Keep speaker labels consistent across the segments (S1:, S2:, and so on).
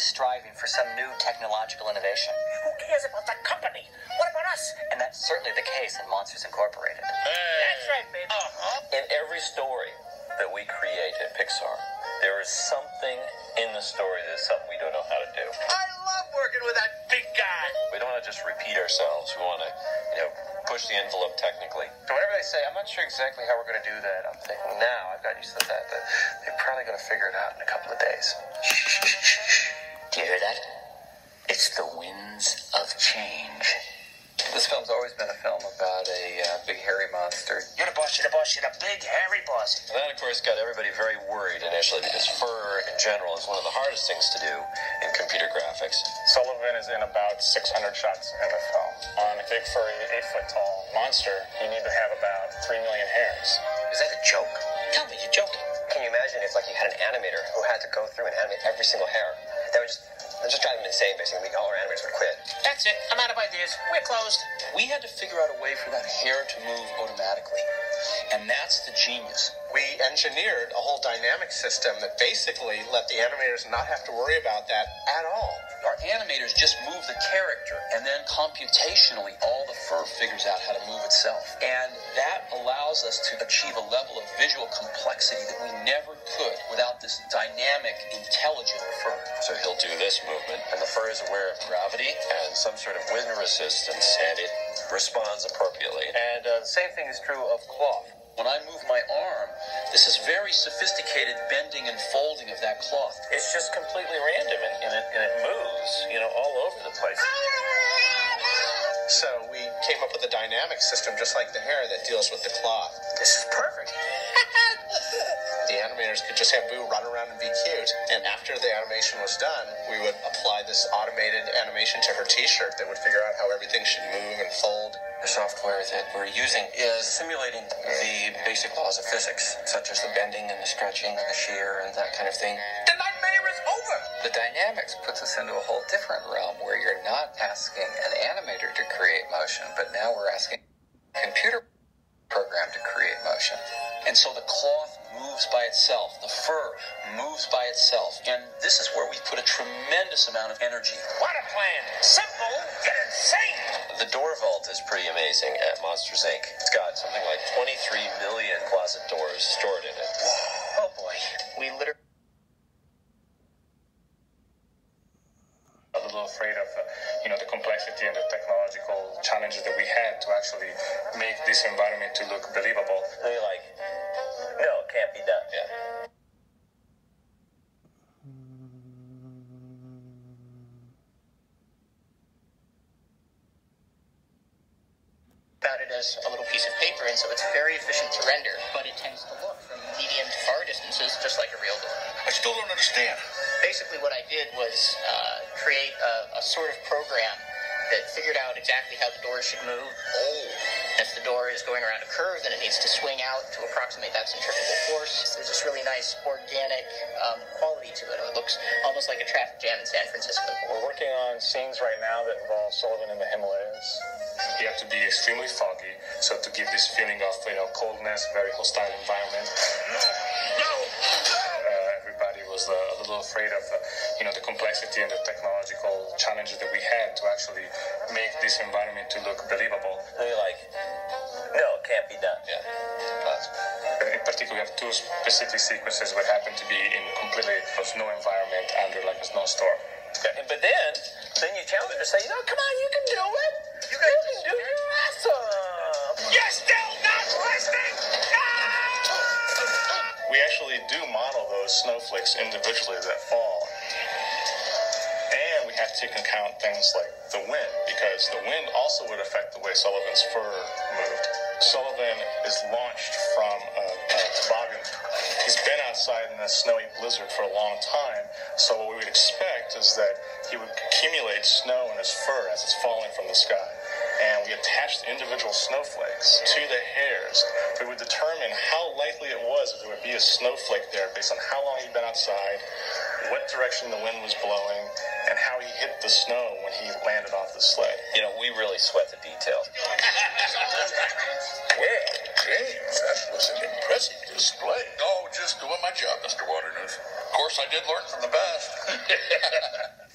S1: always striving for some new technological innovation.
S2: Who cares about the company? What about us?
S1: And that's certainly the case in Monsters Incorporated.
S2: That's right, baby.
S3: Uh-huh. In every story that we create at Pixar, there is something in the story that's something we don't know how to do.
S2: I love working with that big guy.
S3: We don't want to just repeat ourselves. We want to, you know, push the envelope technically.
S4: So whatever they say, I'm not sure exactly how we're going to do that. I'm thinking now, I've got used to that, but they're probably going to figure it out in a couple of days.
S1: Do you hear that? It's the winds of change.
S5: This film's always been a film about a uh, big hairy monster.
S2: You're the boss, you're the boss, you're the big hairy boss.
S3: And that, of course, got everybody very worried initially because fur in general is one of the hardest things to do in computer graphics.
S6: Sullivan is in about 600 shots in the film. On a big furry, eight foot tall monster, you need to have about 3 million hairs.
S2: Is that a joke? Tell me you're joking.
S7: Can you imagine if like you had an animator who had to go through and animate every single hair? That would just that would just drive him insane. Basically, all our animators would quit.
S2: That's it. I'm out of ideas. We're closed.
S8: We had to figure out a way for that hair to move automatically. And that's the genius.
S4: We engineered a whole dynamic system that basically let the animators not have to worry about that at all.
S8: Our animators just move the character, and then computationally, all the fur figures out how to move itself. And that allows us to achieve a level of visual complexity that we never could without this dynamic, intelligent fur.
S3: So he'll do this movement, and the fur is aware of gravity and some sort of wind resistance, and it responds appropriately.
S4: And uh, the same thing is true of cloth.
S8: When I move my arm, this is very sophisticated bending and folding of that cloth.
S3: It's just completely random, and, and, it, and it moves, you know, all over the place.
S4: So we came up with a dynamic system just like the hair that deals with the cloth.
S2: This is perfect.
S4: The animators could just have Boo run around and be cute, and after the animation was done, we would apply this automated animation to her t-shirt that would figure out how everything should move and fold.
S5: The software that we're using is simulating the basic laws of physics, such as the bending and the stretching and the shear and that kind of thing.
S2: The nightmare is over.
S5: The dynamics puts us into a whole different realm where you're not asking an animator to create motion, but now we're asking a computer program to create motion.
S8: And so the cloth moves by itself, the fur moves by itself. And this is where we put a tremendous amount of energy.
S2: What a plan. Simple, yet insane.
S3: The door vault is pretty amazing at Monsters Inc. It's got something like 23 million closet doors stored in it.
S2: Oh boy. We literally.
S6: Little afraid of, uh, you know, the complexity and the technological challenges that we had to actually make this environment to look believable.
S3: You're like, no, it can't be done. Yeah.
S9: As a little piece of paper, and so it's very efficient to render, but it tends to look from medium to far distances just like a real door.
S2: I still don't understand.
S9: Basically, what I did was uh, create a, a sort of program that figured out exactly how the doors should move.
S2: Oh.
S9: If the door is going around a curve, then it needs to swing out to approximate that centrifugal force. There's this really nice organic um, quality to it. It looks almost like a traffic jam in San Francisco.
S6: We're working on scenes right now that involve Sullivan in the Himalayas. You have to be extremely foggy, so to give this feeling of you know coldness, very hostile environment. No! No! Uh, everybody was uh, a little afraid of uh, you know the complexity and the technological challenges that we had to actually make this environment to look believable.
S3: And you're like, no, it can't be done. Yeah.
S6: In particular, we have two specific sequences that happen to be in completely a snow environment under like a snowstorm.
S3: Okay. But then, then you challenge her to say, no, come on, you can do it. You, guys can do it. You're awesome.
S2: You're still not listening. Ah!
S6: We actually do model those snowflakes individually that fall. And we have to take account things like the wind, because the wind also would affect the way Sullivan's fur moved. Sullivan is launched from a, a toboggan. He's been outside in a snowy blizzard for a long time, so what we would expect is that he would accumulate snow in his fur as it's falling from the sky. And we attached individual snowflakes to the hairs. We would determine how likely it was that there would be a snowflake there based on how long he'd been outside, what direction the wind was blowing, and how he hit the snow when he landed off the sled.
S3: You know, we really sweat the details.
S2: Well, James, that was an impressive display. Oh,
S10: just doing my job, Mr. Waternoose. Of course, I did learn from the best.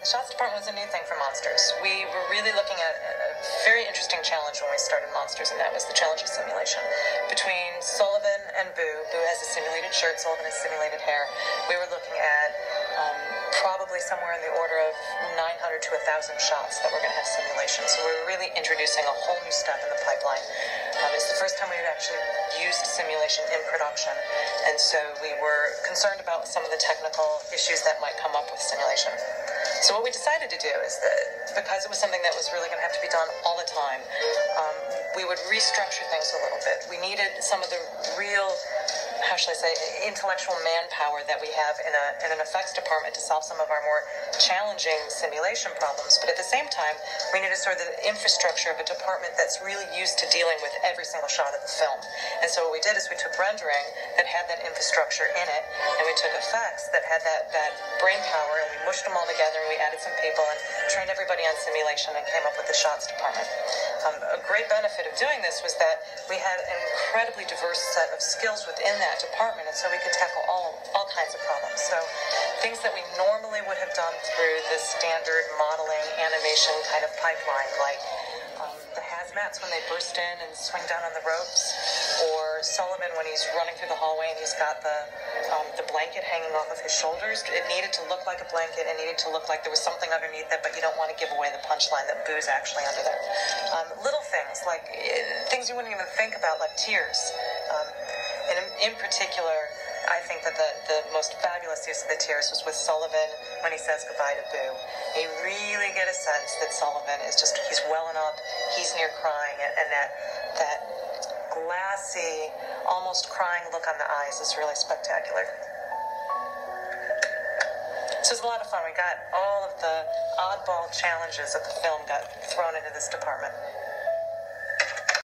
S11: The shots department a new thing for monsters. We were really looking at a very interesting challenge when we started monsters, and that was the challenge of simulation. Between Sullivan and Boo, Boo has a simulated shirt, Sullivan has simulated hair. We were looking at um, probably somewhere in the order of 900 to 1,000 shots that we're going to have simulation. So we're really introducing a whole new step in the pipeline. Um, it's the first time we've actually used simulation in production, and so we were concerned about some of the technical issues that might come up with simulation. So what we decided to do is that because it was something that was really going to have to be done all the time, um, we would restructure things a little bit. We needed some of the real how should I say, intellectual manpower that we have in, a, in an effects department to solve some of our more challenging simulation problems. But at the same time, we need needed sort of the infrastructure of a department that's really used to dealing with every single shot of the film. And so what we did is we took rendering that had that infrastructure in it, and we took effects that had that, that brain power, and we mushed them all together, and we added some people and trained everybody on simulation and came up with the shots department. Um, a great benefit of doing this was that we had an incredibly diverse set of skills within that department, and so we could tackle all all kinds of problems. So things that we normally would have done through the standard modeling animation kind of pipeline, like um, the hazmats when they burst in and swing down on the ropes, Sullivan when he's running through the hallway and he's got the um, the blanket hanging off of his shoulders. It needed to look like a blanket. It needed to look like there was something underneath it, but you don't want to give away the punchline that Boo's actually under there. Um, little things like eh, things you wouldn't even think about, like tears. Um, and in, in particular, I think that the, the most fabulous use of the tears was with Sullivan when he says goodbye to Boo. You really get a sense that Sullivan is just, he's welling up, he's near crying, and, and that, that glassy, almost crying look on the eyes is really spectacular. So it was a lot of fun. We got all of the oddball challenges of the film got thrown into this department.